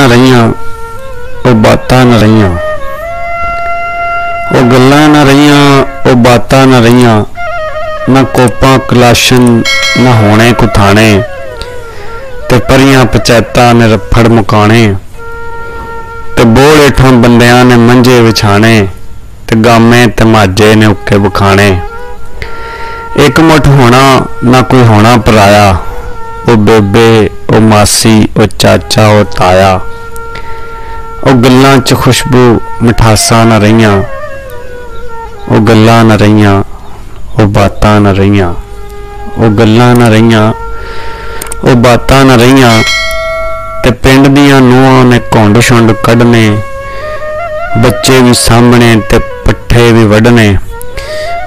ਨਾ ਰਹੀਆਂ, ਉਹ ਬਾਤਾਂ ਨਾ ਰਹੀਆਂ। ਉਹ ਗੱਲਾਂ ਨਾ ਰਹੀਆਂ, ਉਹ ਬਾਤਾਂ ਨਾ ਰਹੀਆਂ। ਨਾ ਕੋਪਾਂ, ਕਲਾਸ਼ਨ, ਨਾ ਹੋਣੇ ਕੁਥਾਣੇ। ਤੇ ਪਰੀਆਂ ਪੰਚਾਇਤਾਂ ਨੇ ਰਫੜ ਮੁਕਾਣੇ ਤੇ ਬੋਲੇ ਠੋਂ ਬੰਦਿਆਂ ਨੇ ਮੰਜੇ ਵਿਛਾਣੇ ਤੇ ਗਾਮੇ ਤੇ ਮਾਜੇ ਨੇ ਉੱਕੇ ਬਖਾਣੇ ਇੱਕ ਮੁੱਠ ਹੋਣਾ, ਨਾ ਕੋਈ ਹੋਣਾ ਪਰਾਇਆ। ਉਹ ਬੇਬੇ, ਉਹ ਮਾਸੀ, ਉਹ ਚਾਚਾ, ਉਹ ਤਾਇਆ। ਉਹ ਗੱਲਾਂ 'ਚ ਖੁਸ਼ਬੂ ਮਿਠਾਸਾਂ ਨਾ ਰਹੀਆਂ। ਉਹ ਗੱਲਾਂ ਨਾ ਰਹੀਆਂ, ਉਹ ਬਾਤਾਂ ਨਾ ਰਹੀਆਂ। ਉਹ ਗੱਲਾਂ ਨਾ ਰਹੀਆਂ, ਉਹ ਬਾਤਾਂ ਨਾ ਰਹੀਆਂ। ਤੇ ਪਿੰਡ ਦੀਆਂ ਨੂੰਹਾਂ ਨੇ ਘੁੰਡ ਛੁੰਡ ਕੱਢਨੇ, ਬੱਚੇ ਵੀ ਸਾਹਮਣੇ ਤੇ ਪੱਠੇ ਵੀ ਵੱਢਣੇ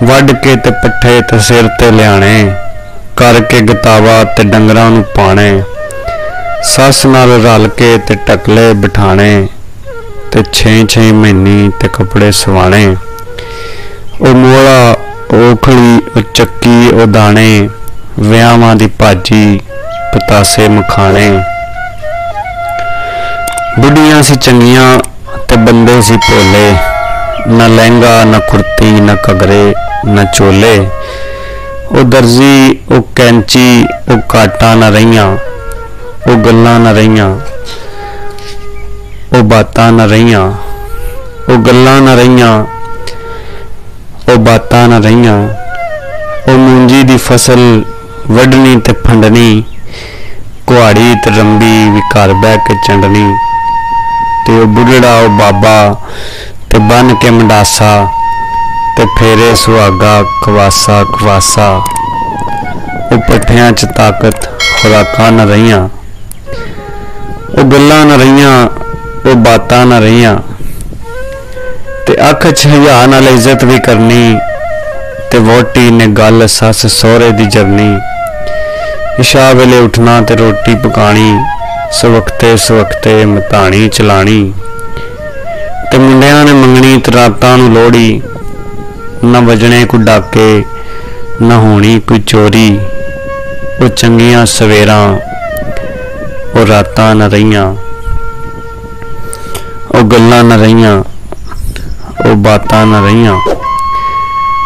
ਵੱਢ ਕੇ ਤੇ ਪੱਠੇ ਤੇ ਸਿਰ ਤੇ ਲਿਆਣੇ ਕਰਕੇ ਗਤਾਵਾ ਤੇ ਡੰਗਰਾਂ ਨੂੰ ਪਾਣੇ। ਸੱਸ ਨਾਲ ਰਲ ਕੇ ਤੇ ਟਕਲੇ ਬਿਠਾਣੇ ਤੇ 6-6 ਮਹੀਨੇ ਤੇ ਕੱਪੜੇ ਸਵਾਣੇ। ਉਹ ਮੋਲਾ ਉਹ ਉਹ ਚੱਕੀ, ਉਹ ਦਾਣੇ, ਵਿਆਹਾਂ ਦੀ ਭਾਜੀ, ਪਤਾਸੇ ਮਖਾਣੇ। ਬੁੱਢੀਆਂ ਸੀ ਚੰਗੀਆਂ ਤੇ ਬੰਦੇ ਸੀ ਭੋਲੇ। ਨਾ ਲਹਿੰਗਾ, ਨਾ ਕੁਰਤੀ ਨਾ ਕਗਰੇ ਨਾ ਚੋਲੇ। ਉਹ ਦਰਜੀ, ਉਹ ਕੈਂਚੀ, ਉਹ ਕਾਟਾਂ ਨਾ ਰਹੀਆਂ, ਉਹ ਗੱਲਾਂ ਨਾ ਰਹੀਆਂ, ਉਹ ਬਾਤਾਂ ਨਾ ਰਹੀਆਂ, ਉਹ ਗੱਲਾਂ ਨਾ ਰਹੀਆਂ, ਉਹ ਬਾਤਾਂ ਨਾ ਰਹੀਆਂ, ਉਹ ਮੂੰਜੀ ਦੀ ਫਸਲ ਵੱਢਣੀ ਤੇ ਫੰਡਣੀ, ਕੁਹਾੜੀ ਤੇ ਰੰਬੀ ਵੀ ਘਰ ਬਹਿ ਕੇ ਚੰਡਣੀ, ਤੇ ਉਹ ਬੁੱਢੜਾ, ਉਹ ਬਾਬਾ ਤੇ ਬਨ ਕੇ ਮੰਡਾਸਾ ਤੇ ਫੇਰੇ ਸੁਹਾਗਾ, ਖਵਾਸਾ ਖਵਾਸਾ। ਉਹ ਪੱਠਿਆਂ 'ਚ ਤਾਕਤ, ਖੁਰਾਕਾਂ ਨਾ ਰਹੀਆਂ। ਉਹ ਗੱਲਾਂ ਨਾ ਰਹੀਆਂ, ਉਹ ਬਾਤਾਂ ਨਾ ਰਹੀਆਂ। ਤੇ ਅੱਖ 'ਚ ਹਿਆ ਨਾਲ ਇੱਜ਼ਤ ਵੀ ਕਰਨੀ, ਤੇ ਵੋਟੀ ਨੇ ਗੱਲ ਸੱਸ ਸਹੁਰੇ ਦੀ ਜਰਨੀ। ਇਸ਼ਾ ਵੇਲੇ ਉੱਠਣਾ ਤੇ ਰੋਟੀ ਪਕਾਣੀ, ਸਵਖਤੇ ਸਵਖਤੇ ਮਤਾਣੀ ਚਲਾਣੀ। ਤੇ ਮੁੰਡਿਆਂ ਨੇ ਮੰਗਣੀ ਤੇ ਰਾਤਾਂ ਨੂੰ ਲੋੜੀ ਨਾ ਵਜਣੇ ਕੋ ਡਾਕੇ, ਨਾ ਹੋਣੀ ਕੋਈ ਚੋਰੀ। ਉਹ ਚੰਗੀਆਂ ਸਵੇਰਾਂ, ਉਹ ਰਾਤਾਂ ਨਾ ਰਹੀਆਂ। ਉਹ ਗੱਲਾਂ ਨਾ ਰਹੀਆਂ, ਉਹ ਬਾਤਾਂ ਨਾ ਰਹੀਆਂ।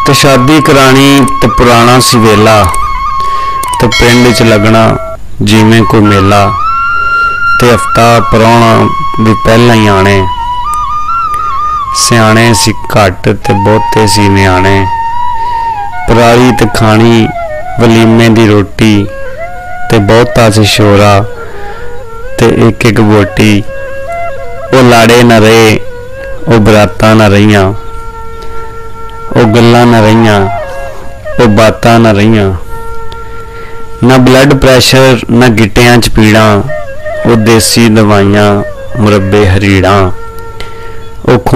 ਤੇ ਸ਼ਾਦੀ ਕਰਾਣੀ ਤੇ ਪੁਰਾਣਾ ਸੀ ਵੇਲਾ, ਤੇ ਪਿੰਡ 'ਚ ਲੱਗਣਾ ਜਿਵੇਂ ਕੋਈ ਮੇਲਾ। ਤੇ ਹਫਤਾ ਪਰਾਉਣਾ ਵੀ ਪਹਿਲਾਂ ਹੀ ਆਣੇ ਸਿਆਣੇ ਸੀ ਘੱਟ ਤੇ ਬਹੁਤੇ ਸੀ ਨਿਆਣੇ। ਪਰਾਲੀ ਤੇ ਖਾਣੀ, ਵਲੀਮੇ ਦੀ ਰੋਟੀ ਤੇ ਬਹੁਤਾ ਸੀ ਸ਼ੋਰਾ ਤੇ ਇੱਕ ਇੱਕ ਬੋਟੀ ਉਹ ਲਾੜੇ ਨਾ ਰਹੇ, ਉਹ ਬਰਾਤਾਂ ਨਾ ਰਹੀਆਂ। ਉਹ ਗੱਲਾਂ ਨਾ ਰਹੀਆਂ, ਉਹ ਬਾਤਾਂ ਨਾ ਰਹੀਆਂ। ਨਾ ਬਲੱਡ ਪ੍ਰੈਸ਼ਰ ਨਾ ਗਿੱਟਿਆਂ 'ਚ ਪੀੜਾਂ, ਉਹ ਦੇਸੀ ਦਵਾਈਆਂ, ਮੁਰੱਬੇ ਹਰੀੜਾਂ।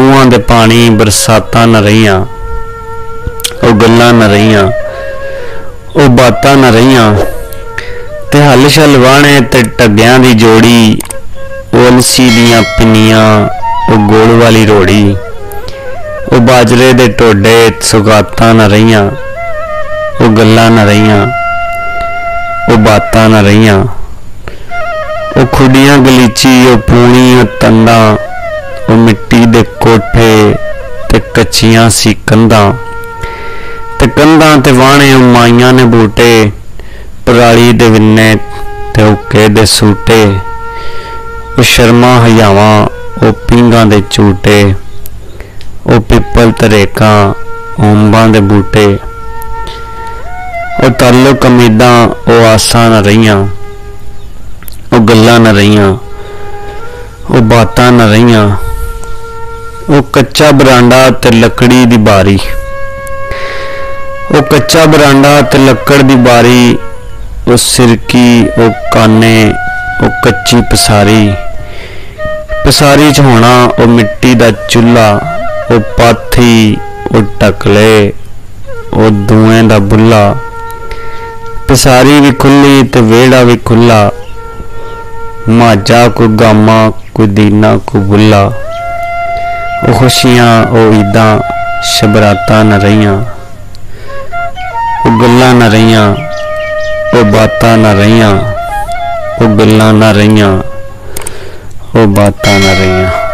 ਖੂਹਾਂ ਦੇ ਪਾਣੀ ਬਰਸਾਤਾਂ ਨਾ ਰਹੀਆਂ, ਉਹ ਗੱਲਾਂ ਨਾ ਰਹੀਆਂ, ਉਹ ਬਾਤਾਂ ਨਾ ਰਹੀਆਂ, ਤੇ ਹੱਲ ਛਲ ਵਾਣੇ ਤੇ ਟੱਗਿਆਂ ਦੀ ਜੋੜੀ, ਉਹ ਦੀਆਂ ਪਿੰਨੀਆਂ, ਉਹ ਗੋਲ ਵਾਲੀ ਰੋੜੀ, ਉਹ ਬਾਜਰੇ ਦੇ ਟੋਡੇ ਸੁਗਾਤਾਂ ਨਾ ਰਹੀਆਂ, ਉਹ ਗੱਲਾਂ ਨਾ ਰਹੀਆਂ, ਉਹ ਬਾਤਾਂ ਨਾ ਰਹੀਆਂ, ਉਹ ਖੁੱਡੀਆਂ ਗਲੀਚੀ, ਉਹ ਪੂਣੀ ਉਹ ਤੰਦਾਂ ਉਹ ਮਿੱਟੀ ਦੇ ਕੋਠੇ ਤੇ ਕੱਚੀਆਂ ਸੀ ਕੰਧਾਂ। ਤੇ ਕੰਧਾਂ ਤੇ ਵਾਣੇ ਉਹ ਮਾਈਆਂ ਨੇ ਬੂਟੇ, ਪਰਾਲੀ ਦੇ ਵਿੰਨੇ ਤੇ ਉੱਕੇ ਦੇ ਸੂਟੇ। ਉਹ ਸ਼ਰਮਾ ਹਯਾਵਾਂ, ਉਹ ਪਿੰਗਾਂ ਦੇ ਝੂਟੇ। ਉਹ ਪਿੱਪਲ ਤਰੇਕਾਂ, ਓਂਬਾਂ ਦੇ ਬੂਟੇ। ਉਹ ਤਾਲੁਕ ਉਮੀਦਾਂ, ਉਹ ਆਸਾਂ ਨਾ ਰਹੀਆਂ। ਉਹ ਗੱਲਾਂ ਨਾ ਰਹੀਆਂ। ਉਹ ਬਾਤਾਂ ਨਾ ਰਹੀਆਂ। ਉਹ ਕੱਚਾ ਬਰਾਂਡਾ ਤੇ ਲੱਕੜੀ ਦੀ ਬਾਰੀ। ਉਹ ਕੱਚਾ ਬਰਾਂਡਾ ਤੇ ਲੱਕੜ ਦੀ ਬਾਰੀ, ਉਹ ਸਿਰਕੀ, ਉਹ ਕਾਨੇ, ਉਹ ਕੱਚੀ ਪਸਾਰੀ। ਪਸਾਰੀ ਚ ਹੋਣਾ ਉਹ ਮਿੱਟੀ ਦਾ ਚੁੱਲ੍ਹਾ, ਉਹ ਪਾਥੀ, ਉਹ ਟਕਲੇ, ਉਹ ਦੂਏ ਦਾ ਬੁੱਲਾ। ਪਸਾਰੀ ਵੀ ਖੁੱਲੀ ਤੇ ਵਿਹੜਾ ਵੀ ਖੁੱਲਾ ਮਾਜਾ ਕੋ ਗਾਮਾ, ਕੋ ਦੀਨਾ ਕੋ ਬੁੱਲਾ। ਉਹ ਖੁਸ਼ੀਆਂ, ਉਹ ਈਦਾਂ ਸ਼ਬਰਾਤਾਂ ਨਾ ਰਹੀਆਂ। ਉਹ ਗੱਲਾਂ ਨਾ ਰਹੀਆਂ, ਉਹ ਬਾਤਾਂ ਨਾ ਰਹੀਆਂ। ਉਹ ਗੱਲਾਂ ਨਾ ਰਹੀਆਂ, ਉਹ ਬਾਤਾਂ ਨਾ ਰਹੀਆਂ।